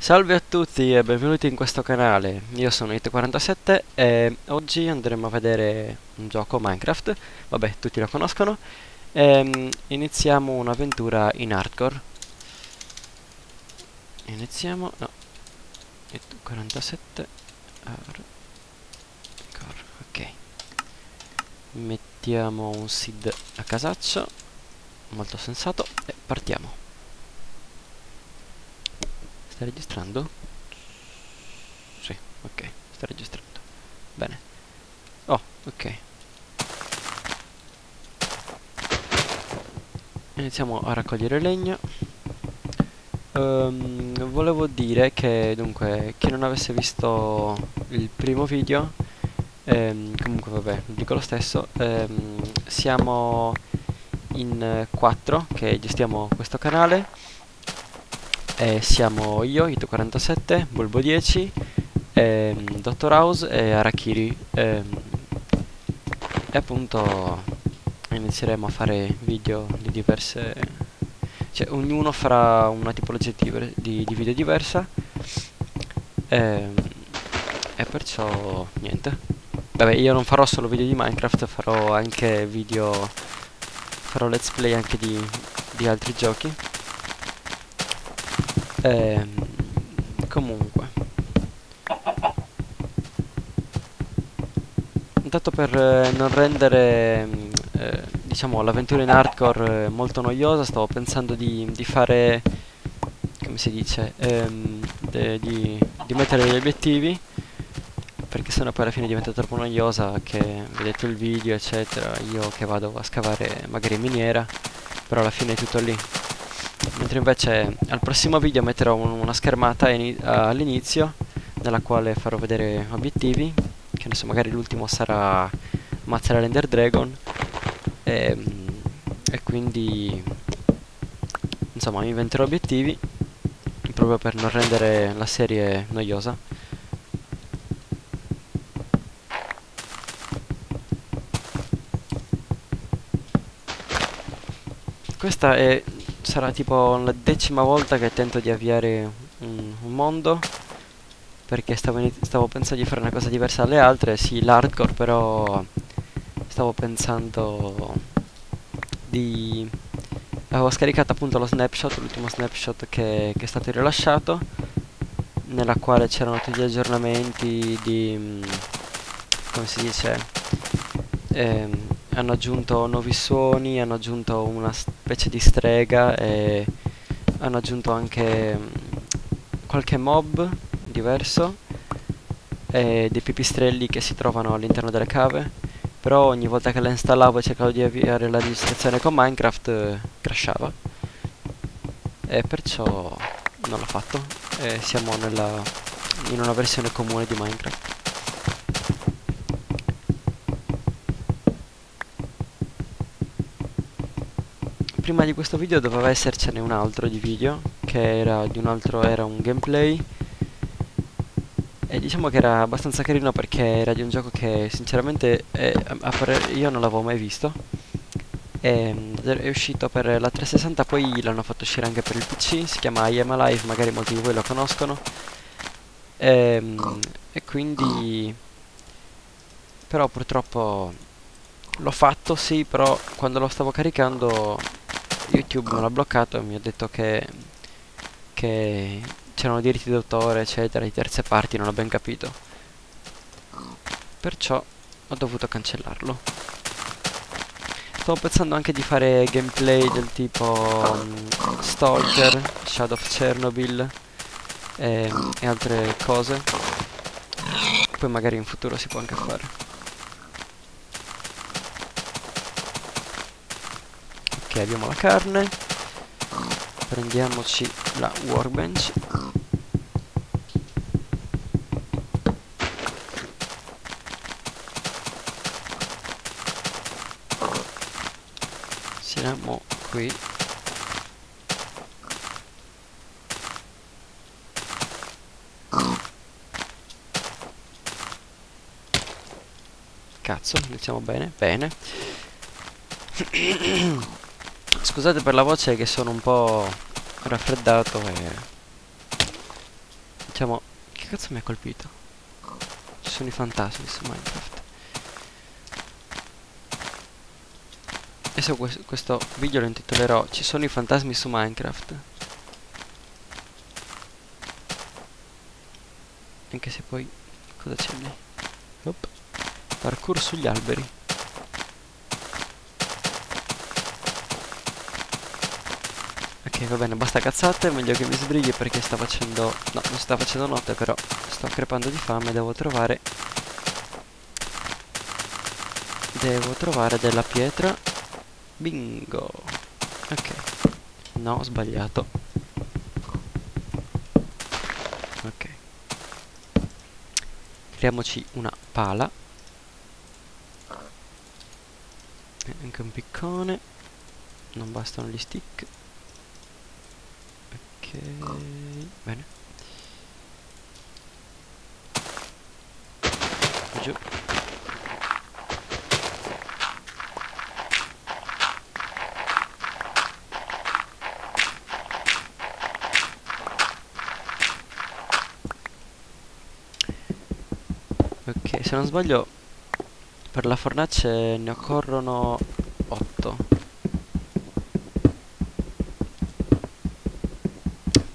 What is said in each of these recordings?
Salve a tutti e benvenuti in questo canale, io sono It47 e oggi andremo a vedere un gioco Minecraft, vabbè tutti lo conoscono, e mm, iniziamo un'avventura in hardcore. Iniziamo, no, It47, hardcore, ok, mettiamo un seed a casaccio, molto sensato, e partiamo. Sta registrando? Sì, ok, sta registrando. Bene. Oh, ok. Iniziamo a raccogliere legno. Um, volevo dire che dunque chi non avesse visto il primo video ehm, comunque vabbè dico lo stesso ehm, siamo in 4 che gestiamo questo canale eh, siamo io, Ito47, Bulbo10, ehm, Dottor House e Arakiri ehm, e appunto inizieremo a fare video di diverse cioè ognuno farà una tipologia di, di, di video diversa. Ehm, e perciò niente. Vabbè io non farò solo video di Minecraft farò anche video farò let's play anche di, di altri giochi eh, comunque. Intanto per eh, non rendere mm, eh, diciamo l'avventura in hardcore eh, molto noiosa stavo pensando di, di fare come si dice ehm, de, di, di mettere degli obiettivi perché sennò poi alla fine diventa troppo noiosa che vedete il video eccetera io che vado a scavare magari in miniera però alla fine è tutto lì mentre invece al prossimo video metterò un, una schermata all'inizio nella quale farò vedere obiettivi che ne so magari l'ultimo sarà ammazzare l'Ender Dragon e, ehm, e quindi insomma mi inventerò obiettivi proprio per non rendere la serie noiosa. Questa è sarà tipo la decima volta che tento di avviare un, un mondo perché stavo, stavo, pensando di fare una cosa diversa dalle altre, sì l'hardcore però stavo pensando di... avevo scaricato appunto lo snapshot, l'ultimo snapshot che, che, è stato rilasciato nella quale c'erano tutti gli aggiornamenti di... come si dice... Ehm, hanno aggiunto nuovi suoni, hanno aggiunto una specie di strega e hanno aggiunto anche mm, qualche mob diverso e dei pipistrelli che si trovano all'interno delle cave. Però ogni volta che la installavo e cercavo di avviare la registrazione con Minecraft eh, crashava. E perciò non l'ho fatto. E siamo nella, in una versione comune di Minecraft prima di questo video doveva essercene un altro di video che era di un altro era un gameplay. E diciamo che era abbastanza carino perché era di un gioco che sinceramente è, io non l'avevo mai visto. È, è uscito per la 360 poi l'hanno fatto uscire anche per il PC si chiama I Am Alive magari molti di voi lo conoscono. E, e quindi però purtroppo l'ho fatto sì però quando lo stavo caricando YouTube me l'ha bloccato e mi ha detto che, che c'erano diritti d'autore eccetera di terze parti, non ho ben capito. Perciò ho dovuto cancellarlo. Stavo pensando anche di fare gameplay del tipo um, Stalker, Shadow of Chernobyl e, e altre cose. Poi magari in futuro si può anche fare. Abbiamo la carne. Prendiamoci la workbench. Siamo qui. Cazzo iniziamo bene bene Scusate per la voce che sono un po' raffreddato e... Diciamo, che cazzo mi ha colpito? Ci sono i fantasmi su Minecraft. Adesso que questo video lo intitolerò Ci sono i fantasmi su Minecraft. Anche se poi... Cosa c'è lì? Op. Parkour sugli alberi. Va bene, basta cazzate, meglio che mi sbrighi perché sta facendo... No, non sta facendo notte, però sto crepando di fame, devo trovare... Devo trovare della pietra. Bingo! Ok. No, ho sbagliato. Ok. Creiamoci una pala. E anche un piccone. Non bastano gli stick. Ok, bene. Giù. Ok, se non sbaglio per la fornace ne occorrono 8.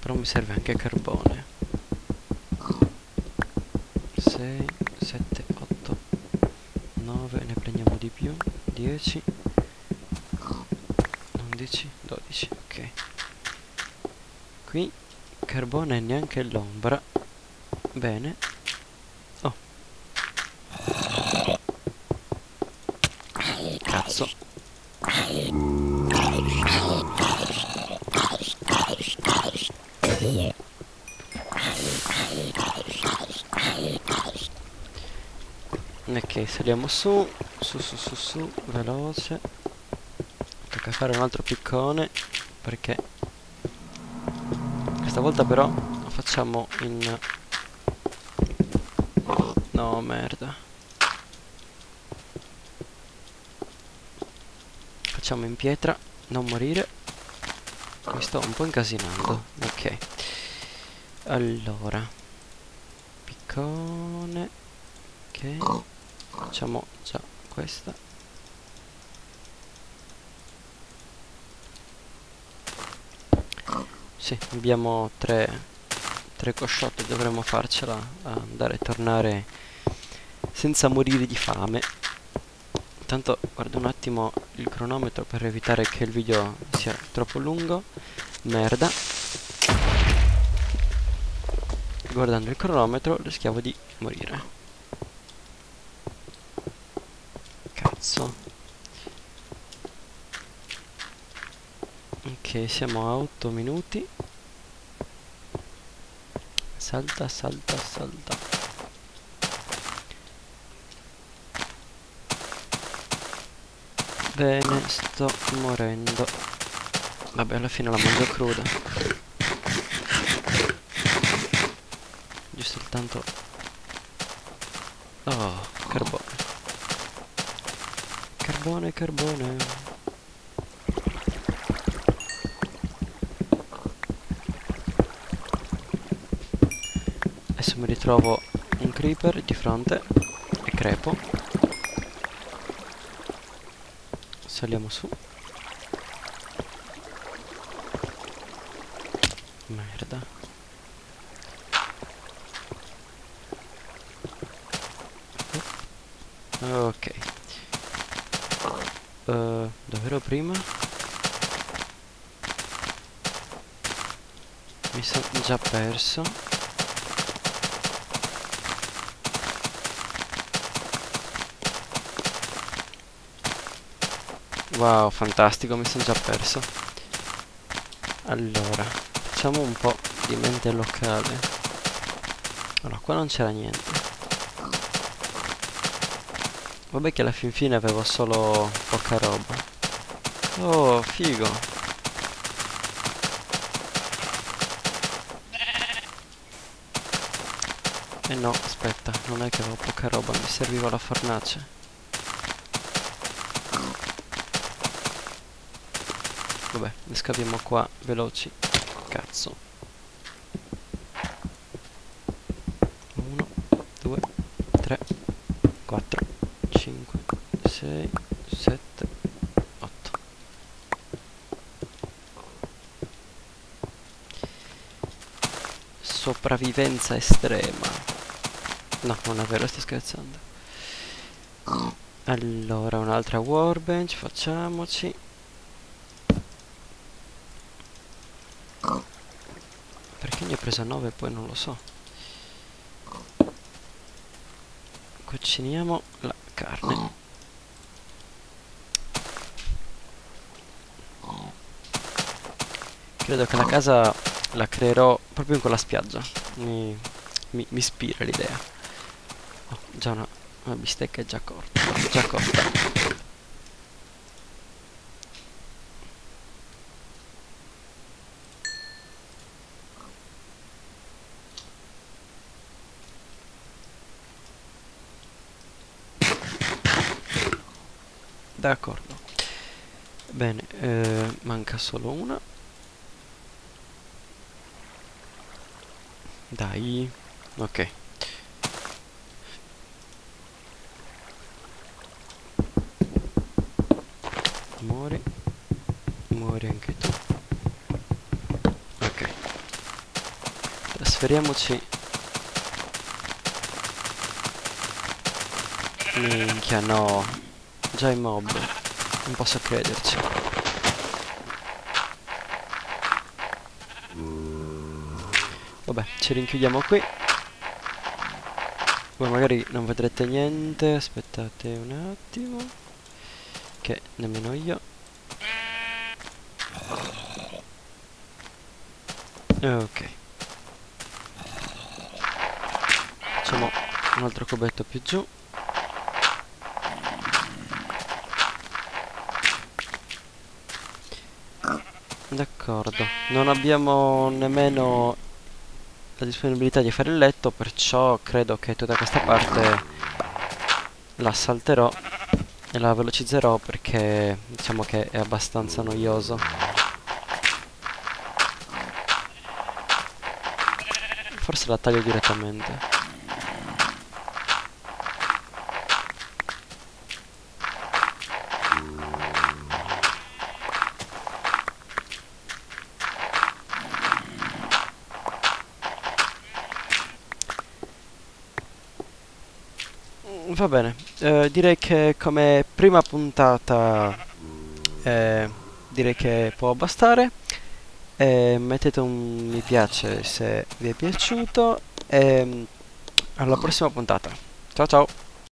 Però mi serve anche carbone. 6, 7, 8, 9, ne prendiamo di più. 10, 11, 12, ok. Qui carbone neanche l'ombra. Bene. Ok, saliamo su, su, su, su, su, veloce. Tocca fare un altro piccone, perché questa volta però lo facciamo in... No, merda. Facciamo in pietra, non morire. Mi sto un po' incasinando, ok. Allora, piccone, ok. Facciamo già questa. Sì, abbiamo tre, tre cosciotte, dovremmo farcela a andare e tornare senza morire di fame. Intanto guardo un attimo il cronometro per evitare che il video sia troppo lungo. Merda. Guardando il cronometro rischiavo di morire. Cazzo. Ok, siamo a 8 minuti. Salta, salta, salta. Bene, sto morendo. Vabbè, alla fine la mangio cruda. Tanto... Oh, carbone. Carbone, carbone. Adesso mi ritrovo un creeper di fronte e crepo. Saliamo su. Merda. Ok. Uh, dove ero prima? Mi sono già perso. Wow, fantastico, mi sono già perso. Allora, facciamo un po' di mente locale. Allora, qua non c'era niente. Vabbè che alla fin fine avevo solo poca roba. Oh, figo. Eh no, aspetta, non è che avevo poca roba, mi serviva la fornace. Vabbè, ne scaviamo qua veloci. Cazzo. Sopravvivenza estrema. No, non è vero, sto scherzando. Allora, un'altra workbench, facciamoci. Perché ne ho preso 9 poi non lo so. Cuciniamo la carne. Credo che la casa la creerò proprio in quella spiaggia. Mi, mi, mi ispira l'idea. Oh, già una, una bistecca è già corta. Già cotta. D'accordo. Bene, eh, manca solo una. Dai. Ok. Muori. Muori anche tu. Ok. Trasferiamoci. Minchia, no. Già i mob. Non posso crederci. Vabbè, ci rinchiudiamo qui. Voi magari non vedrete niente. Aspettate un attimo. Che nemmeno io. Ok. Facciamo un altro cubetto più giù. D'accordo, non abbiamo nemmeno la disponibilità di fare il letto, perciò credo che tutta questa parte la salterò e la velocizzerò perché diciamo che è abbastanza noioso. Forse la taglio direttamente. Va bene, eh, direi che come prima puntata eh, direi che può bastare. Eh, mettete un mi piace se vi è piaciuto e alla prossima puntata. Ciao ciao!